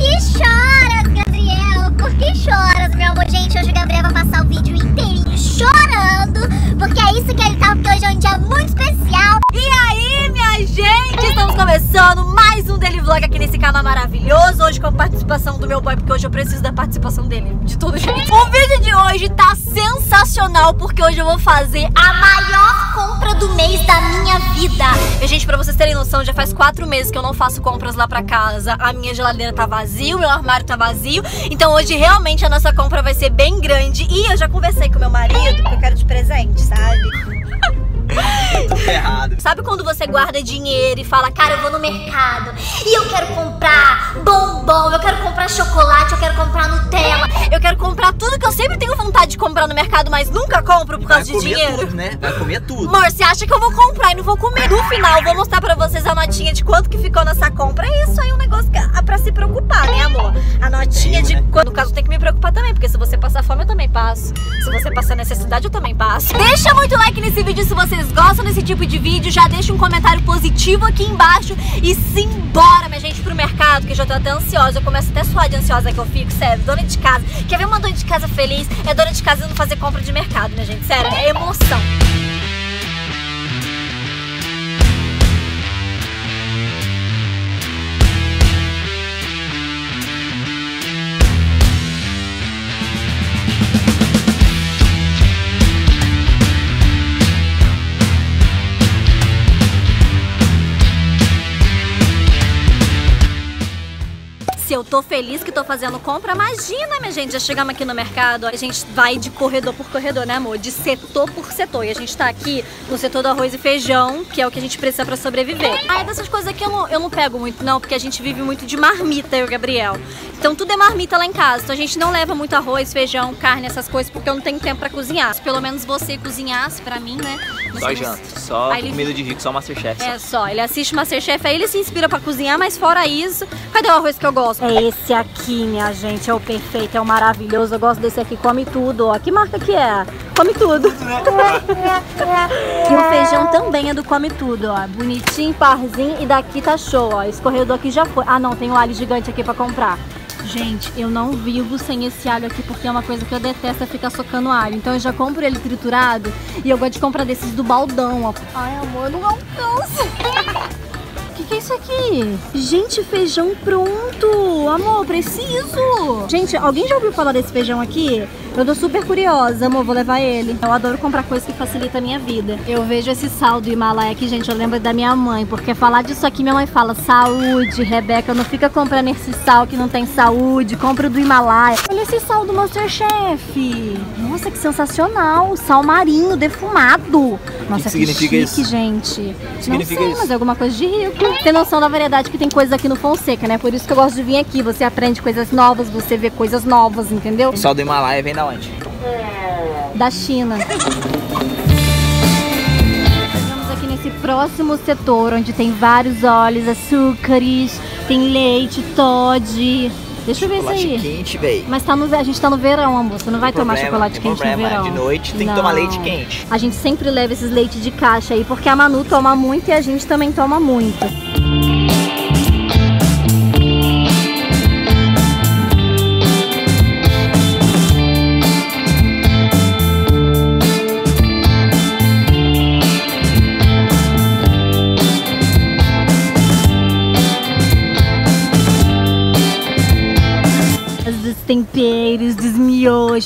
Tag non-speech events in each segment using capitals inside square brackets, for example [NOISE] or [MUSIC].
que choras, Gabriel? Por que choras, meu amor? Gente, hoje o Gabriel vai passar o vídeo inteirinho chorando, porque é isso que ele tá, porque hoje é um dia muito especial. E aí, minha gente, começando mais um Daily Vlog aqui nesse canal maravilhoso. Hoje com a participação do meu boy, porque hoje eu preciso da participação dele, de todo jeito. O vídeo de hoje tá sensacional, porque hoje eu vou fazer a maior compra do mês da minha vida. E, gente, pra vocês terem noção, já faz quatro meses que eu não faço compras lá pra casa. A minha geladeira tá vazia, o meu armário tá vazio. Então hoje realmente a nossa compra vai ser bem grande. E eu já conversei com meu marido, que eu quero de presente, sabe? Tô ferrado. Sabe quando você guarda dinheiro e fala, cara, eu vou no mercado e eu quero comprar bombom, eu quero comprar chocolate, eu quero comprar Nutella, eu quero comprar tudo que eu sempre tenho vontade de comprar no mercado, mas nunca compro por causa Vai de comer dinheiro? tudo, né? Vai comer tudo. Amor, você acha que eu vou comprar e não vou comer? No final, vou mostrar pra vocês a notinha de quanto que ficou nessa compra. É isso aí, um negócio que é pra se preocupar, né, amor? A notinha Tenho, de né? No caso, tem que me preocupar também, porque se você passar fome, eu também passo. Se você passar necessidade, eu também passo. Deixa muito like nesse vídeo se vocês gostam desse tipo de vídeo. Já deixa um comentário positivo aqui embaixo. E simbora, minha gente, pro mercado, que eu já tô até ansiosa. Eu começo até a suar de ansiosa que eu fico, sério. Dona de casa. Quer ver uma dona de casa feliz? É dona de casa não fazer compra de mercado, minha gente. Sério, é emoção. Tô feliz que tô fazendo compra, imagina, minha gente. Já chegamos aqui no mercado, a gente vai de corredor por corredor, né, amor? De setor por setor. E a gente tá aqui no setor do arroz e feijão, que é o que a gente precisa pra sobreviver. Ah, dessas coisas aqui eu não, eu não pego muito, não, porque a gente vive muito de marmita, eu e o Gabriel. Então tudo é marmita lá em casa. Então a gente não leva muito arroz, feijão, carne, essas coisas, porque eu não tenho tempo pra cozinhar. Se pelo menos você cozinhasse pra mim, né? Mas Só janta. Só Aí ele- comida de rico, só Masterchef. é só, ele assiste Masterchef, aí ele se inspira pra cozinhar, mas fora isso, cadê o arroz que eu gosto? É esse aqui, minha gente, é o perfeito, é o maravilhoso. Eu gosto desse aqui, come tudo, ó. Que marca que é? Come tudo. e o feijão também é do come tudo, ó. Bonitinho, parzinho e daqui tá show, ó. Esse corredor aqui já foi. Ah, não, tem um alho gigante aqui pra comprar. Gente, eu não vivo sem esse alho aqui porque é uma coisa que eu detesto é ficar socando alho. Então eu já compro ele triturado e eu gosto de comprar desses do baldão, ó. Ai, amor, eu não alcanço. Que, que é isso aqui? Gente, feijão pronto! Amor, preciso! Gente, alguém já ouviu falar desse feijão aqui? Eu tô super curiosa, amor, vou levar ele. Eu adoro comprar coisas que facilitam a minha vida. Eu vejo esse sal do Himalaia aqui, gente, eu lembro da minha mãe, porque falar disso aqui, minha mãe fala, saúde, Rebeca, não fica comprando esse sal que não tem saúde, compra o do Himalaia. Olha esse sal do Masterchef! Nossa, que sensacional! Sal marinho, defumado! Nossa, que, significa chique, isso? gente. não significa sei, isso? mas é alguma coisa de rico. Tem noção da variedade que tem coisas aqui no Fonseca, né? Por isso que eu gosto de vir aqui. Você aprende coisas novas, você vê coisas novas, entendeu? O sal do Himalaia vem da onde? Da China. Chegamos aqui nesse próximo setor, onde tem vários óleos, açúcares, tem leite, Todd. Deixa eu ver isso Chocolate aí. quente, véi. Mas tá no, a gente tá no verão, amor. Você não vai tomar problema, chocolate tem quente no problema. verão. De noite tem que tomar leite quente. A gente sempre leva esses leites de caixa aí, porque a Manu toma muito e a gente também toma muito.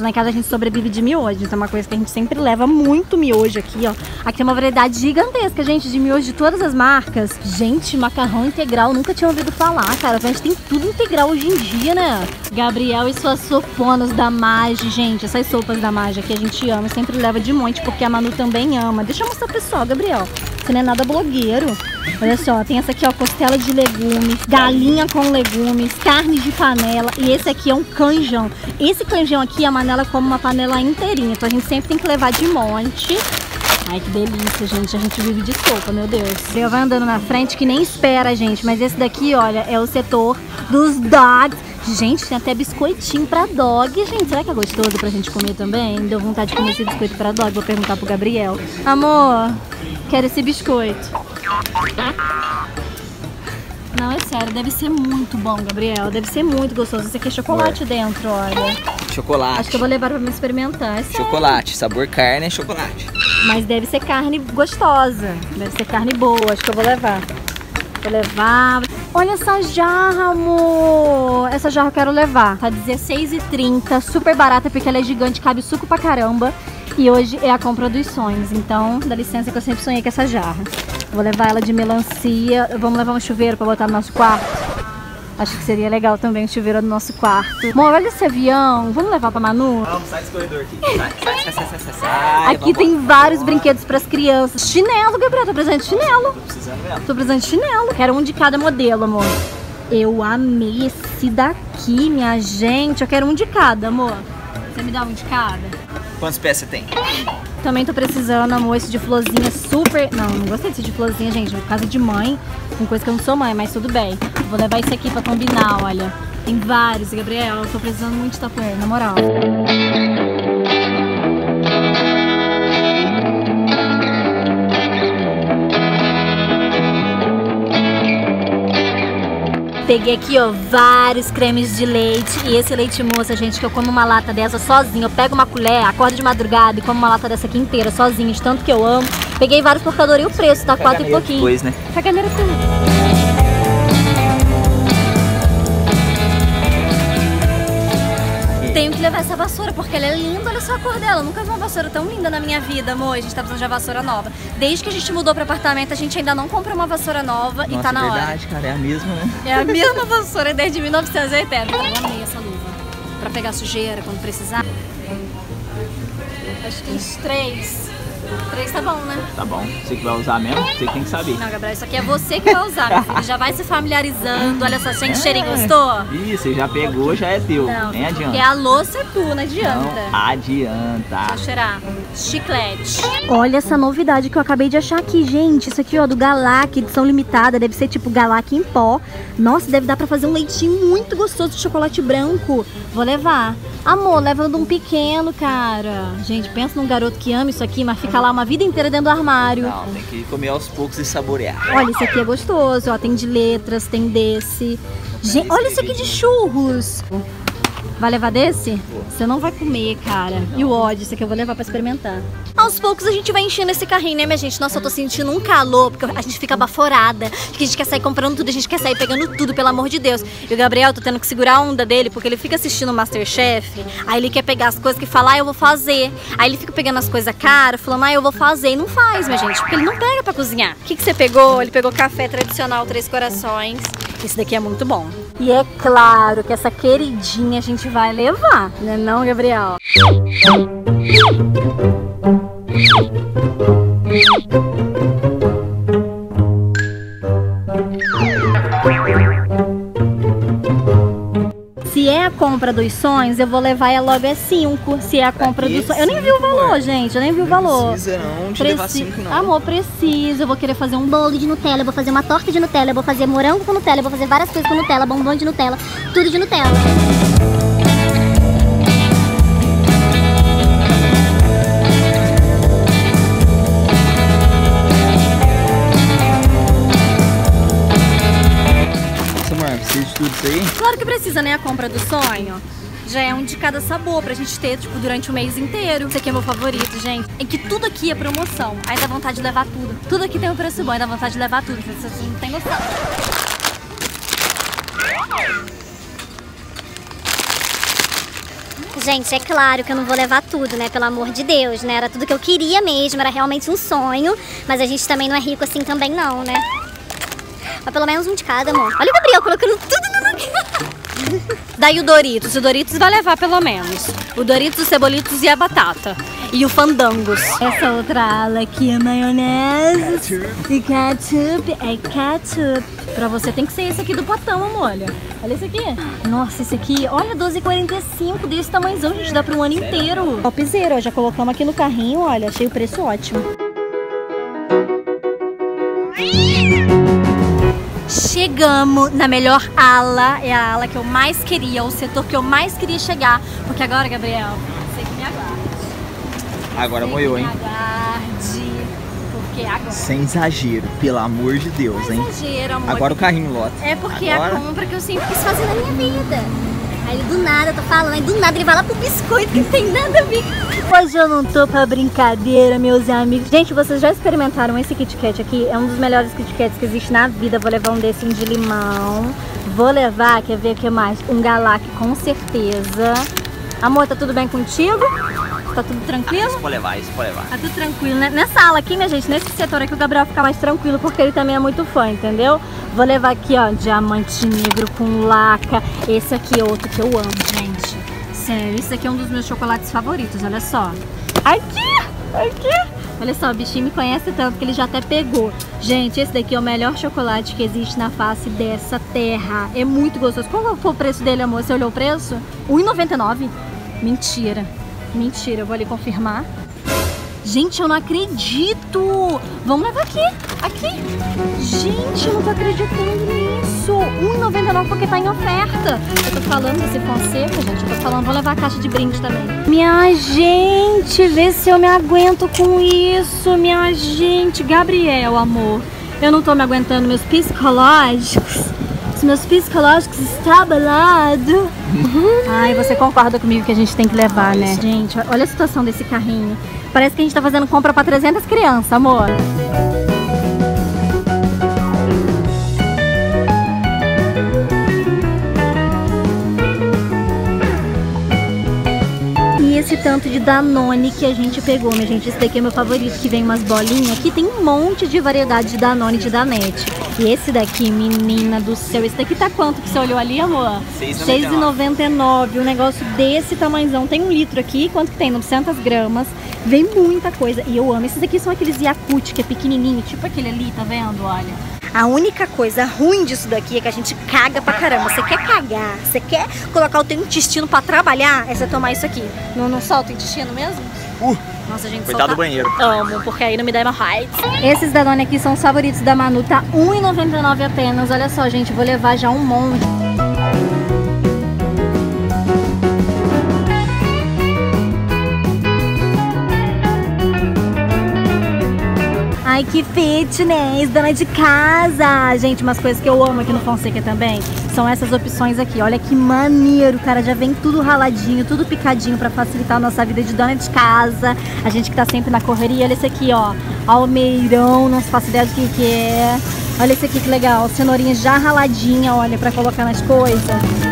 Em casa a gente sobrevive de miojo. Então é uma coisa que a gente sempre leva muito miojo aqui, ó. Aqui tem uma variedade gigantesca, gente, de miojo de todas as marcas. Gente, macarrão integral, nunca tinha ouvido falar, cara. A gente tem tudo integral hoje em dia, né? Gabriel e suas soponas da Mage, gente. Essas sopas da Mage aqui a gente ama, sempre leva de monte, porque a Manu também ama. Deixa eu mostrar pro pessoal, Gabriel. Você não é nada blogueiro. Olha só, tem essa aqui, ó, costela de legumes, galinha com legumes, carne de panela. E esse aqui é um canjão. Esse canjão aqui, a manela come uma panela inteirinha. Então a gente sempre tem que levar de monte. Ai, que delícia, gente. A gente vive de sopa, meu Deus. Ele vai andando na frente que nem espera, gente. Mas esse daqui, olha, é o setor dos dogs. Gente, tem até biscoitinho pra dog, gente. Será que é gostoso pra gente comer também? Deu vontade de comer esse biscoito pra dog. Vou perguntar pro Gabriel. Amor, quero esse biscoito. Não, é sério, deve ser muito bom, Gabriel. Deve ser muito gostoso. Esse aqui é chocolate dentro, olha. Chocolate. Acho que eu vou levar pra me experimentar. É. Chocolate. Sabor carne é chocolate. Mas deve ser carne gostosa. Deve ser carne boa. Acho que eu vou levar. Vou levar. Olha essa jarra, amor. Essa jarra eu quero levar. Tá R$16,30. Super barata porque ela é gigante, cabe suco pra caramba. E hoje é a compra dos sonhos. Então, dá licença que eu sempre sonhei com essa jarra. Vou levar ela de melancia. Vamos levar um chuveiro pra botar no nosso quarto. Acho que seria legal também o chuveiro no nosso quarto. Amor, olha esse avião. Vamos levar pra Manu? Vamos, sai desse corredor aqui. Sai, sai, sai, sai, sai, sai, sai. Aqui tem vários brinquedos pras crianças. Chinelo, Gabriel. Tô precisando de chinelo. Tô precisando mesmo. Tô precisando de chinelo. Quero um de cada modelo, amor. Eu amei esse daqui, minha gente. Eu quero um de cada, amor. Você me dá um de cada? Quantos pés você tem? Também tô precisando, amor, esse de florzinha super... Não, não gostei desse de florzinha, gente. Por casa de mãe, com coisa que eu não sou mãe, mas tudo bem. Vou levar esse aqui pra combinar, olha. Tem vários, Gabriel. Eu tô precisando muito de tapoeira, na moral. Peguei aqui, ó, vários cremes de leite. E esse leite moça, gente, que eu como uma lata dessa sozinha. Eu pego uma colher, acordo de madrugada e como uma lata dessa aqui inteira, sozinha, de tanto que eu amo. Peguei vários porcadores e o preço, tá? Quatro e pouquinho. Depois, né? Caganeira tudo. Tenho que levar essa vassoura porque ela é linda, olha só a cor dela. Eu nunca vi uma vassoura tão linda na minha vida, amor. A gente tá precisando de uma vassoura nova. Desde que a gente mudou pro apartamento, a gente ainda não comprou uma vassoura nova e Nossa, tá na hora. verdade, cara. É a mesma, né? É a mesma vassoura desde 1980. Eu amei essa luva. Pra pegar sujeira quando precisar. Acho que uns três. Três tá bom, né? Tá bom. Você que vai usar mesmo, você que tem que saber. Não, Gabriel, isso aqui é você que vai usar, meu filho. Já vai se familiarizando. Olha só, [LAUGHS] sente cheirinho, gostou? Ih, você já pegou, já é teu. Não, Nem porque adianta. a louça é tu, não adianta. Não adianta. Deixa eu cheirar. Chiclete. Olha essa novidade que eu acabei de achar aqui, gente. Isso aqui, ó, do Galac, edição limitada. Deve ser tipo Galac em pó. Nossa, deve dar pra fazer um leitinho muito gostoso de chocolate branco. Vou levar. Amor, levando um pequeno, cara. Gente, pensa num garoto que ama isso aqui, mas fica lá uma vida inteira dentro do armário. Não, tem que comer aos poucos e saborear. Olha, esse aqui é gostoso, ó. Tem de letras, tem desse. Gente, olha esse aqui de churros. Vai levar desse? Você não vai comer, cara. E o ódio, esse aqui eu vou levar pra experimentar. Aos poucos a gente vai enchendo esse carrinho, né, minha gente? Nossa, eu tô sentindo um calor, porque a gente fica baforada. Porque a gente quer sair comprando tudo, a gente quer sair pegando tudo, pelo amor de Deus. E o Gabriel, tô tendo que segurar a onda dele, porque ele fica assistindo o Masterchef, aí ele quer pegar as coisas que fala, ah, eu vou fazer. Aí ele fica pegando as coisas caras, falando, ah, eu vou fazer. E não faz, minha gente, porque ele não pega pra cozinhar. O que, que você pegou? Ele pegou café tradicional, três corações. Esse daqui é muito bom. E é claro que essa queridinha a gente vai levar, né não, Gabriel? É a compra dos sonhos, eu vou levar ela logo é 5. Se é a compra dos sonhos. Eu nem vi o Cinco, valor, amor? gente. Eu nem vi o valor. precisa não de levar não. Amor, preciso. Eu vou querer fazer um bolo. Bolo de Nutella, eu vou fazer uma torta de Nutella, eu vou fazer morango com Nutella, eu vou fazer várias coisas com Nutella, bombom de Nutella, tudo de Nutella. Isso aí? Claro que precisa, né? A compra do sonho. Já é um de cada sabor pra gente ter, tipo, durante o mês inteiro. Esse aqui é meu favorito, gente. É que tudo aqui é promoção. Aí dá vontade de levar tudo. Tudo aqui tem um preço bom, aí dá vontade de levar tudo. Vocês não tem noção. Gente, é claro que eu não vou levar tudo, né? Pelo amor de Deus, né? Era tudo que eu queria mesmo, era realmente um sonho. Mas a gente também não é rico assim também não, né? Mas pelo menos um de cada, amor. Olha o Gabriel colocando tudo. Daí o Doritos. O Doritos vai levar pelo menos. O Doritos, o Cebolitos e a batata. E o Fandangos. Essa outra ala aqui é maionese. E ketchup é ketchup. Pra você tem que ser esse aqui do potão, amor. Olha, olha esse aqui. Nossa, esse aqui, olha, 12,45 desse tamanhozão, gente. Dá pra um ano inteiro. Topzera, ó. Já colocamos aqui no carrinho, olha. Achei o preço ótimo. Chegamos na melhor ala, é a ala que eu mais queria, o setor que eu mais queria chegar. Porque agora, Gabriel, sei que me aguarde. Agora que hein? Me aguarde, quê? Agora. Sem exagero, pelo amor de Deus, hein? Exagero, amor. Agora o carrinho lota. É porque Agora- a compra que eu sempre quis fazer na minha vida. Aí do nada, eu tô falando, aí do nada ele vai lá pro biscoito que tem nada a ver. Hoje eu não tô pra brincadeira, meus amigos. Gente, vocês já experimentaram esse Kit Kat aqui? É um dos melhores Kit Kats que existe na vida. Vou levar um desse de limão. Vou levar, quer ver o que mais? Um Galac, com certeza. Amor, tá tudo bem contigo? Tá tudo tranquilo? Isso pode levar, isso pode levar. Tá tudo tranquilo, né? Nessa aula aqui, minha gente, nesse setor aqui, o Gabriel fica mais tranquilo, porque ele também é muito fã, entendeu? Vou levar aqui, ó, diamante negro com laca. Esse aqui é outro que eu amo, gente. Sério, esse aqui é um dos meus chocolates favoritos, olha só. Aqui, aqui. Olha só, o bichinho me conhece tanto que ele já até pegou. Gente, esse daqui é o melhor chocolate que existe na face dessa terra. É muito gostoso. Qual foi o preço dele, amor? Você olhou o preço? R$1,99? Mentira. Mentira, eu vou ali confirmar. Gente, eu não acredito! Vamos levar aqui, aqui. Gente, eu não tô acreditando nisso. R$1,99 porque tá em oferta. Eu tô falando desse Fonseca, gente. Eu tô falando, vou levar a caixa de brinde também. Minha gente, vê se eu me aguento com isso. Minha gente, Gabriel, amor. Eu não tô me aguentando, meus psicológicos. Meus psicológicos estão abalados. [LAUGHS] Ai, você concorda comigo que a gente tem que levar, né? Gente, olha a situação desse carrinho. Parece que a gente tá fazendo compra pra 300 crianças, amor. Tanto de Danone que a gente pegou, minha gente. Esse daqui é meu favorito, que vem umas bolinhas. Aqui tem um monte de variedade de Danone de Danete. E esse daqui, menina do céu, esse daqui tá quanto que você olhou ali, amor? R$6,99. R$6,99. Um negócio desse tamanhozão. Tem um litro aqui, quanto que tem? 900 gramas. Vem muita coisa. E eu amo. Esses aqui são aqueles Yakut, que é pequenininho, tipo aquele ali, tá vendo? Olha. A única coisa ruim disso daqui é que a gente caga pra caramba. Você quer cagar, você quer colocar o teu intestino pra trabalhar, é você tomar isso aqui. Não, não solta o intestino mesmo? Uh, Nossa, gente, coitado do solta... banheiro. Amo, porque aí não me dá hemorroides. Esses Danone aqui são os favoritos da Manu, tá R$1,99 apenas. Olha só, gente, vou levar já um monte. Que fitness, dona de casa. Gente, umas coisas que eu amo aqui no Fonseca também são essas opções aqui. Olha que maneiro, cara. Já vem tudo raladinho, tudo picadinho pra facilitar a nossa vida de dona de casa. A gente que tá sempre na correria. Olha esse aqui, ó. Almeirão, não se faço ideia do que que é. Olha esse aqui que legal. Cenourinha já raladinha, olha, pra colocar nas coisas.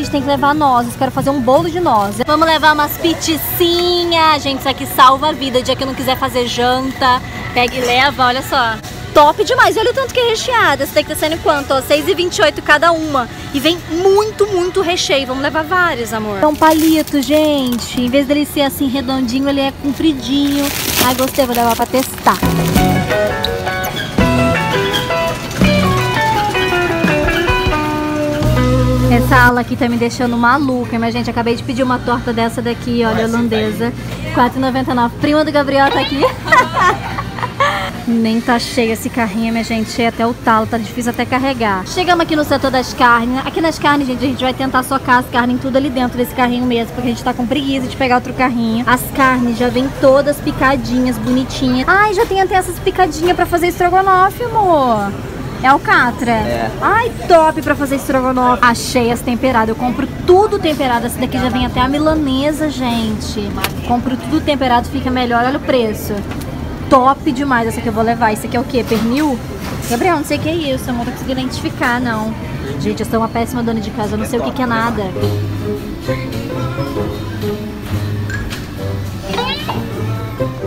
Gente tem que levar nozes. Quero fazer um bolo de nozes. Vamos levar umas piticinhas. Gente, isso aqui salva a vida. Dia que não quiser fazer janta, pega e leva, olha só. Top demais, olha o tanto que é recheada. Essa daqui tá sendo quanto? Ó, 6,28 cada uma. E vem muito, muito recheio. Vamos levar vários, amor. É um palito, gente. Em vez dele ser assim redondinho, ele é compridinho. Ai, gostei, vou levar pra testar. Essa aula aqui tá me deixando maluca, mas gente, acabei de pedir uma torta dessa daqui, olha, holandesa. R$4,99. Prima do Gabriel tá aqui. [LAUGHS] Nem tá cheio esse carrinho, minha gente. Cheio até o talo, tá difícil até carregar. Chegamos aqui no setor das carnes. Aqui nas carnes, gente, a gente vai tentar socar as carnes tudo ali dentro desse carrinho mesmo, porque a gente tá com preguiça de pegar outro carrinho. As carnes já vêm todas picadinhas, bonitinhas. Ai, já tem até essas picadinhas pra fazer estrogonofe, amor. É alcatra? É. Ai, top pra fazer estrogonofe. Achei as temperadas. Eu compro tudo temperado. Essa daqui já vem até a milanesa, gente. Compro tudo temperado, fica melhor. Olha o preço. Top demais. Essa aqui eu vou levar. Isso aqui é o quê? Pernil? Gabriel, não sei o que é isso. Eu não tô conseguindo identificar, não. Gente, eu sou uma péssima dona de casa. Eu não sei o que, que é nada.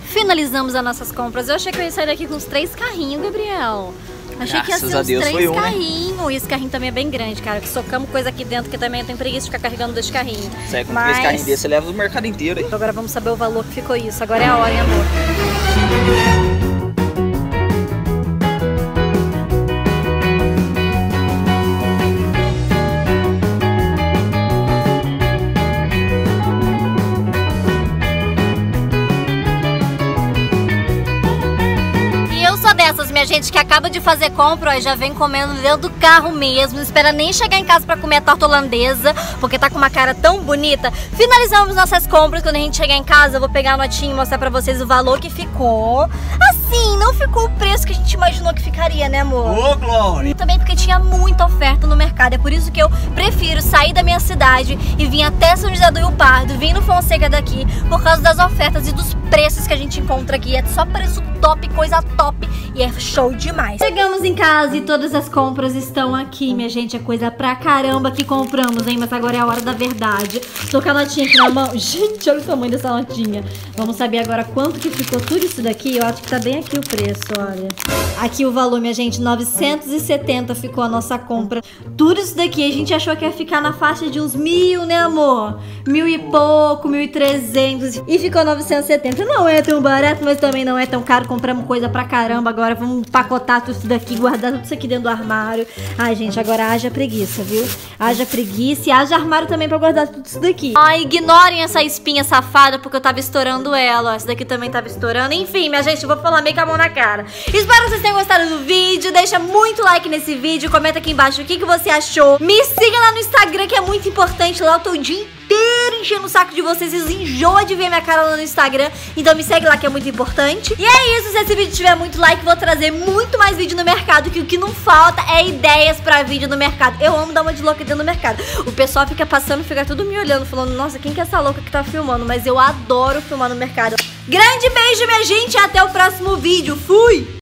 Finalizamos as nossas compras. Eu achei que eu ia sair daqui com uns três carrinhos, Gabriel. Achei que ia Graças ser a uns Deus três foi um, né? carrinhos. E esse carrinho também é bem grande, cara. Que socamos coisa aqui dentro que também eu tenho preguiça de ficar carregando dois carrinhos. Sai com Mas- três carrinhos desse, você leva o mercado inteiro aí. Agora vamos saber o valor que ficou isso. Agora é a hora, hein, amor? Gente, que acaba de fazer compra, já vem comendo dentro do carro mesmo. Não espera nem chegar em casa pra comer a torta holandesa, porque tá com uma cara tão bonita. Finalizamos nossas compras. Quando a gente chegar em casa, eu vou pegar a notinha e mostrar pra vocês o valor que ficou. Assim, não ficou o preço que a gente imaginou que ficaria, né, amor? Ô, Glória! Também porque tinha muita oferta no mercado. É por isso que eu prefiro sair da minha cidade e vir até São José do Rio Pardo, vir no Fonseca daqui, por causa das ofertas e dos preços que a gente encontra aqui. É só preço top, coisa top e é show demais. Chegamos em casa e todas as compras estão aqui, minha gente. É coisa pra caramba que compramos, hein? Mas agora é a hora da verdade. Tô com a notinha aqui na mão. [LAUGHS] Gente, olha o tamanho dessa notinha. Vamos saber agora quanto que ficou tudo isso daqui. Eu acho que tá bem aqui o preço, olha. Aqui o valor, minha gente, 970 ficou a nossa compra. Tudo isso daqui a gente achou que ia ficar na faixa de uns mil, né, amor? Mil e pouco, mil e trezentos. E ficou 970. Não é tão barato, mas também não é tão caro. Compramos coisa pra caramba. Agora vamos pacotar tudo isso daqui, guardar tudo isso aqui dentro do armário. Ai, gente, agora haja preguiça, viu? Haja preguiça e haja armário também pra guardar tudo isso daqui. Ai, ignorem essa espinha safada, porque eu tava estourando ela. Essa daqui também tava estourando. Enfim, minha gente, eu vou falar meio com a mão na cara. Espero que vocês tenham gostado do vídeo. Deixa muito like nesse vídeo. Comenta aqui embaixo o que, que você achou. Me siga lá no Instagram, que é muito importante. Lá eu tô o dia enchendo o saco de vocês. Vocês enjoam de ver minha cara lá no Instagram. Então me segue lá, que é muito importante. E é isso. Se esse vídeo tiver muito like, vou trazer muito mais vídeo no mercado. Que o que não falta é ideias pra vídeo no mercado. Eu amo dar uma de louca dentro do mercado. O pessoal fica passando, fica tudo me olhando, falando: Nossa, quem que é essa louca que tá filmando? Mas eu adoro filmar no mercado. Grande beijo, minha gente. E até o próximo vídeo. Fui!